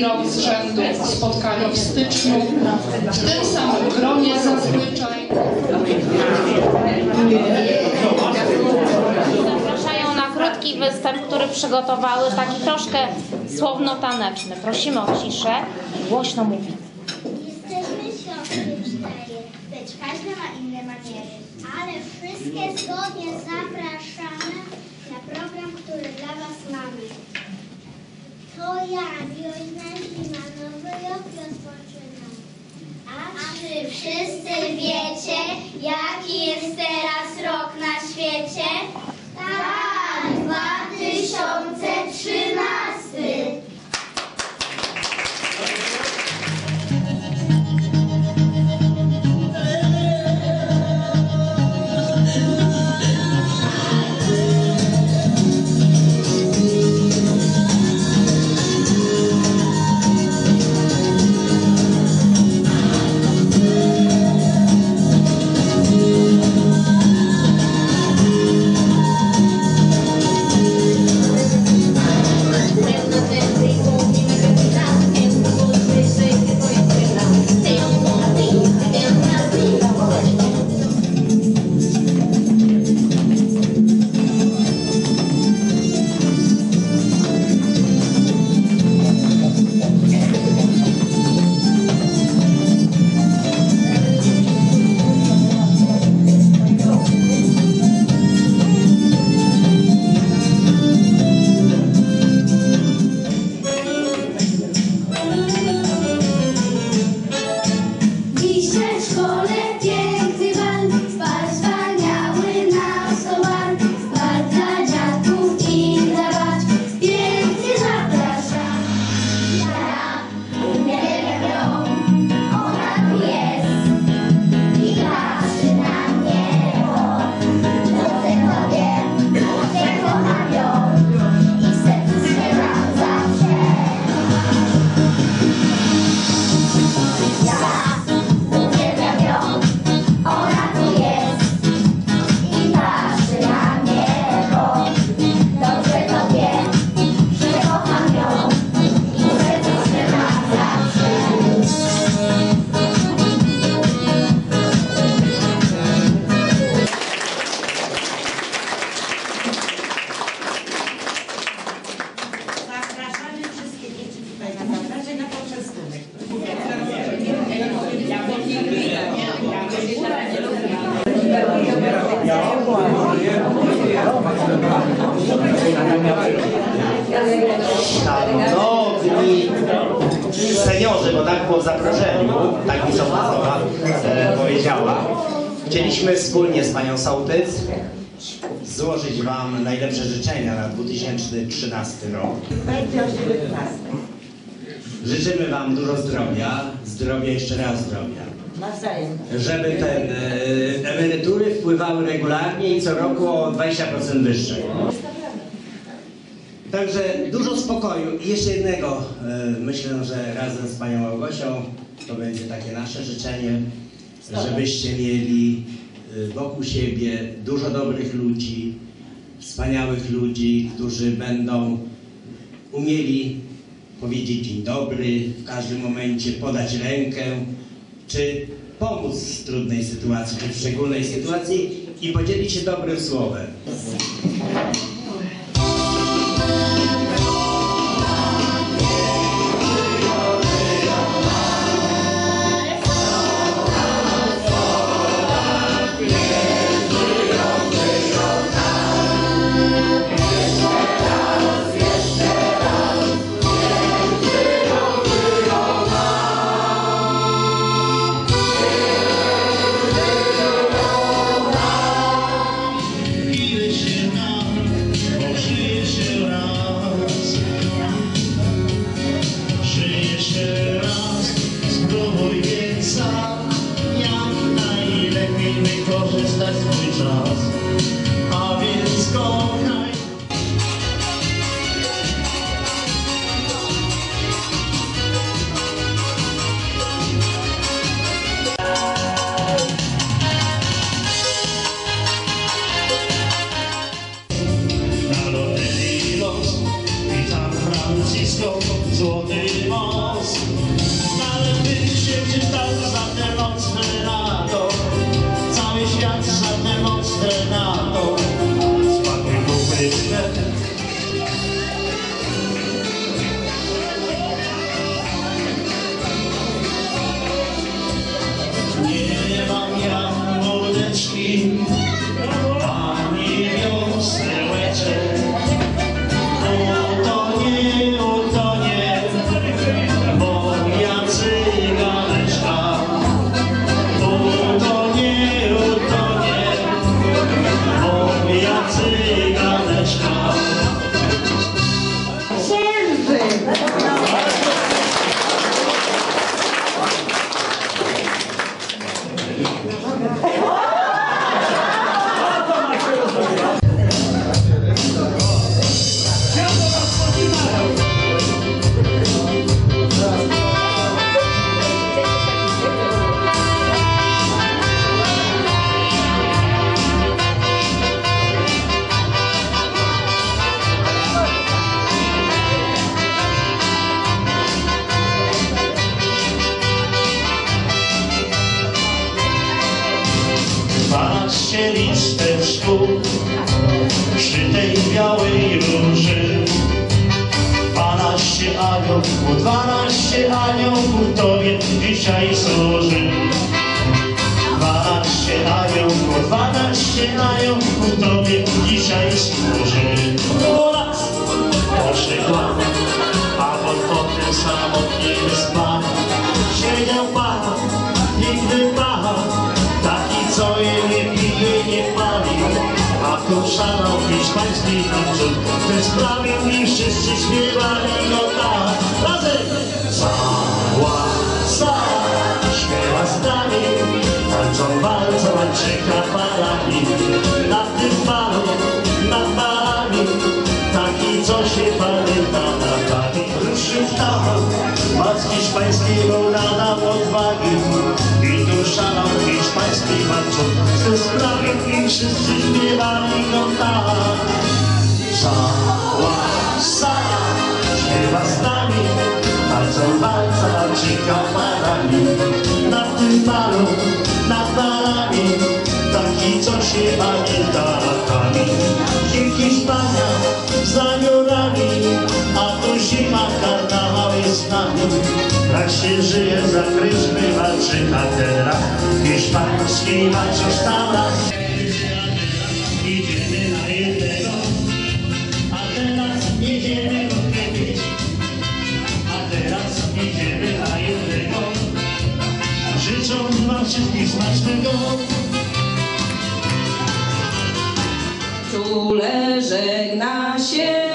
drugi rok z rzędu, spotkaniu w styczniu, w tym samym gronie zazwyczaj. Zapraszają na krótki występ, który przygotowały, taki troszkę słowno-taneczny. Prosimy o ciszę i głośno mówić. Jesteśmy środkiem cztery, lecz każdy ma inne maniery. Ale wszystkie zgodnie zapraszamy na program, który dla Was mamy. To ja, Groźna Zima, nowy rok rozpoczynam. A czy wszyscy wiecie, jaki jest teraz rok na świecie? Szanowni seniorzy, bo tak w zaproszeniu, tak mi Sołtysowa e, powiedziała. Chcieliśmy wspólnie z Panią Sołtys złożyć Wam najlepsze życzenia na 2013 rok. Będzie o 17. Życzymy Wam dużo zdrowia, zdrowia, jeszcze raz zdrowia. Nawzajem. Żeby te e, emerytury wpływały regularnie i co roku o 20% wyższe. Także dużo spokoju i jeszcze jednego. e, Myślę, że razem z Panią Małgosią to będzie takie nasze życzenie, żebyście mieli e, wokół siebie dużo dobrych ludzi, wspaniałych ludzi, którzy będą umieli powiedzieć dzień dobry w każdym momencie, podać rękę, czy pomóc w trudnej sytuacji, czy w szczególnej sytuacji i podzielić się dobrym słowem. wykorzystać swój czas. szytej białej róży. Dwanaście aniołków, dwanaście aniołków Tobie dzisiaj służy. Dwanaście aniołków, dwanaście aniołków Tobie dzisiaj służy. Do nas poszedł sprawił i wszyscy śpiewali go tak. Razem! Cała sala śpiewa z nami, tańczą walcą, łańczyka parami. Na tym balu, nad balami, taki co się pamięta na pami. Ruszył tam, mac hiszpańskiego nadał odwagi i tu szalał hiszpański walczą. Z tym sprawił i wszyscy śpiewali go tak. Cała sala śpiewa z nami, tańczą walca, walczyka parami. Na tym balu, nad balami, taki co się pamięta latami. Dzień Hiszpania z zabiorami, a tu zima, karnawał jest z nami. Tak się żyje, za kryszmy walczy, a teraz hiszpański walczysz tam raz. Wam wszystkich smacznego. Czule żegna się